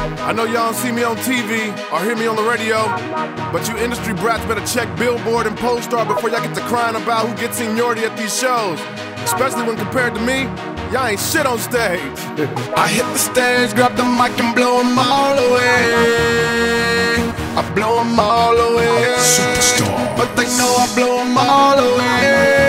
I know y'all don't see me on TV or hear me on the radio, but you industry brats better check Billboard and Pollstar before y'all get to crying about who gets seniority at these shows. Especially when compared to me, y'all ain't shit on stage. I hit the stage, grab the mic and blow them all away. I blow them all away. Superstar. But they know I blow them all away.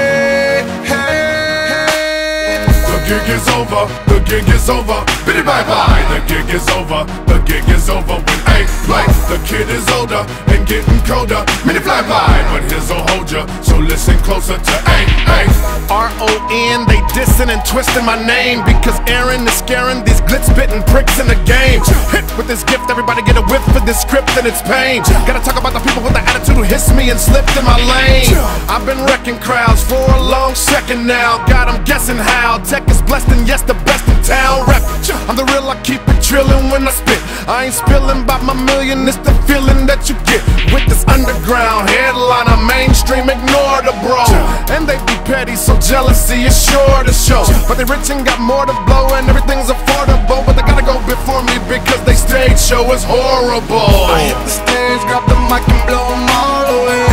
Gig is over, the gig is over. Biddy bye bye, the gig is over, the gig is over. When A the kid is older and getting colder. Many fly by, but his will hold ya. So listen closer to hey, hey. R-O-N, They dissing and twisting my name because Aaron is scaring these glitz spitting pricks in the game. Hit with this gift, everybody get a whiff of this script and it's pain. Gotta talk about the people with the attitude who hissed me and slipped in my lane. I've been wrecking crowds for a long second now. God, I'm guessing how. Tech is blessed and yes, the best in town. Rep, I'm the real, I keep it trillin' when I spit. I ain't spilling by my million, it's the feeling that you get with this underground headliner. Mainstream, ignore the bro. And they be petty, so jealousy is sure to show. But they rich and got more to blow, and everything's affordable. But they gotta go before me because they stage show is horrible. I hit the stage, grab the mic and blow them all away.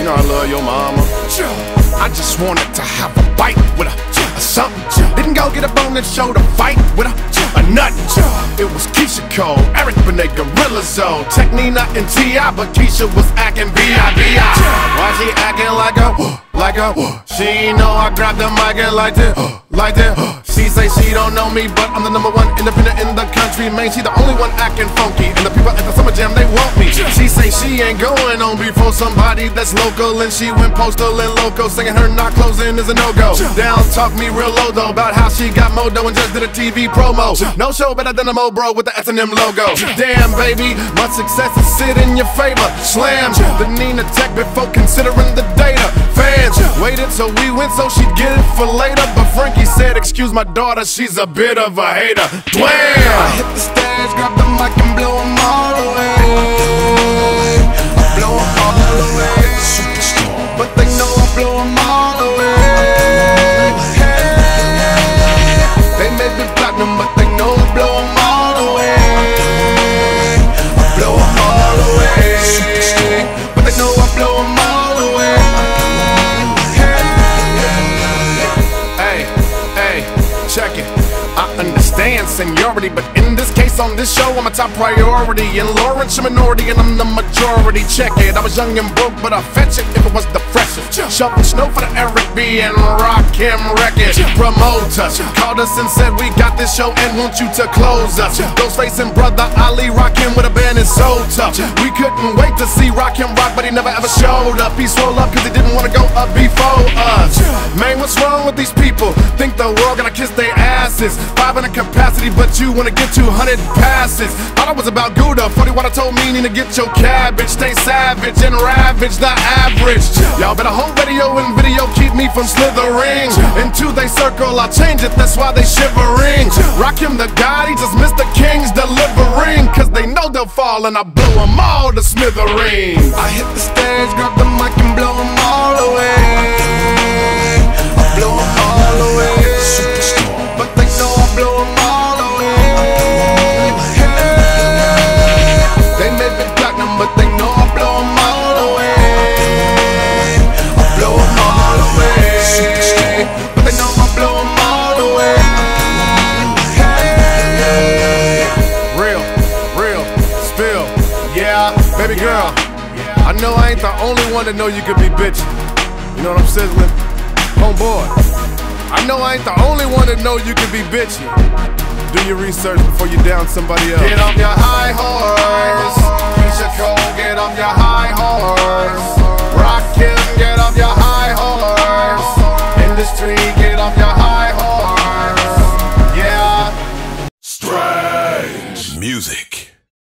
You know I love your mama. I just wanted to have a bite with her, or something. Didn't go get up on that show to fight with her, or nothing. It was Keyshia Cole, Eric Benet, Gorilla Zoe, Tech N9ne and T.I., but Keyshia was acting B.I.B.I. Why she acting like a, like a, she know I grabbed the mic and like it, like it. She say she don't know me, but I'm the number one independent in the country. Man, she the only one acting funky, and the people at the summer jam they want me. She ain't going on before somebody that's local, and she went postal and loco, singing her not closing is a no go. Down talk me real low though about how she got modo and just did a TV promo. No show better than a Mo bro with the S and M logo. Damn baby, my success is sit in your favor. Slam the Nina Tech before considering the data. Fans waited till we went so she'd get it for later, but Frankie said, "Excuse my daughter, she's a bit of a hater." I all away. Seniority, but in this case, on this show, I'm a top priority. And Lawrence, a minority, and I'm the majority. Check it. I was young and broke, but I fetch it if it was the freshest. Shovel snow for the Eric B. and Rakim record. Promoters called us and said, We got this show and want you to close us. Ghostface and brother Ali rockin' with a band is so tough. We couldn't wait to see Rakim rock, but he never ever showed up. He swole up because he didn't want to go up before us. Man, what's wrong with these people? Think the world gonna kiss their asses. Five in a capacity, but you wanna get 200 passes. Thought I was about Gouda. 40 what I told me, need to get your cabbage. Stay savage and ravage the average. Y'all better hold radio and video, keep me from slithering. Into they circle, I'll change it, that's why they shivering. Rakim the god, he just missed the king's delivering. Cause they know they'll fall and I blow them all to smithereens. I hit the stage, grab the mic and blow them all girl, I know I ain't the only one to know you could be bitchin'. You know what I'm sizzling? Homeboy, I know I ain't the only one to know you could be bitchin'. Do your research before you down somebody else. Get off your high horse. Get off your high horse.